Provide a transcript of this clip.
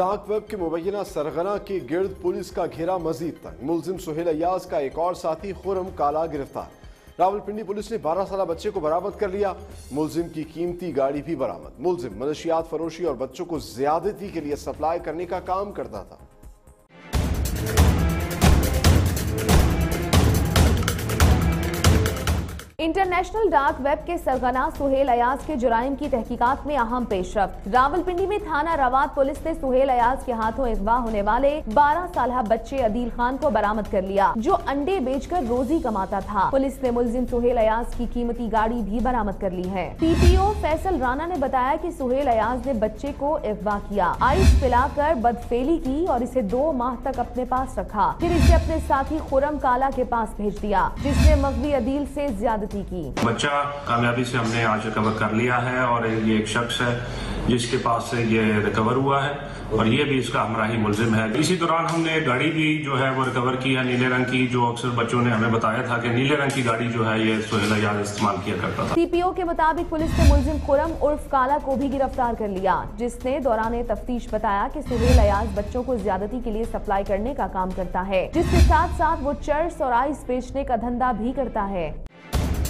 Dark web के मुबैना सरगना के गिर्द पुलिस का घेरा मजीद तक मुलजिम सुहेल अयाज का एक और साथी खुरम काला गिरफ़्तार। रावलपिंडी पुलिस ने 12 साल बच्चे को बरामद कर लिया। मुलजिम की कीमती गाड़ी भी बरामद। मुलजिम मनशियात फरोशी और बच्चों को ज्यादती के लिए सप्लाई करने का काम करता था। इंटरनेशनल डार्क वेब के सरगना सुहेल अयाज के जुराइम की तहकीकात में अहम पेशरफ। रावलपिंडी में थाना रवात पुलिस ने सुहेल अयाज के हाथों अगवा होने वाले 12 साल बच्चे अदील खान को बरामद कर लिया, जो अंडे बेचकर रोजी कमाता था। पुलिस ने मुलजिम सुहेल अयाज की कीमती गाड़ी भी बरामद कर ली है। पीटीओ फैसल राना ने बताया की सुहेल अयाज ने बच्चे को अगवा किया। आइस पिलाकर बदफेली की और इसे दो माह तक अपने पास रखा। फिर इसे अपने साथी खुरम काला के पास भेज दिया, जिसने मगवी अदील ऐसी ज़्यादा ज्यादती की। बच्चा कामयाबी से हमने आज रिकवर कर लिया है और ये एक शख्स है जिसके पास से ये रिकवर हुआ है और ये भी इसका हमारा ही मुलजिम है। इसी दौरान हमने गाड़ी भी जो है वो रिकवर की है नीले रंग की जो अक्सर बच्चों ने हमें बताया था कि नीले रंग की गाड़ी जो है ये सोहेला याद इस्तेमाल किया करता था। सीपीओ के मुताबिक पुलिस ने मुलजिम खुरम उर्फ़ काला को भी गिरफ़्तार कर लिया जिसने दौरान तफ्तीश बताया की सुहेल अयाज बच्चों को ज्यादती के लिए सप्लाई करने का काम करता है जिसके साथ साथ वो चर्च और आइस बेचने का धंधा भी करता है।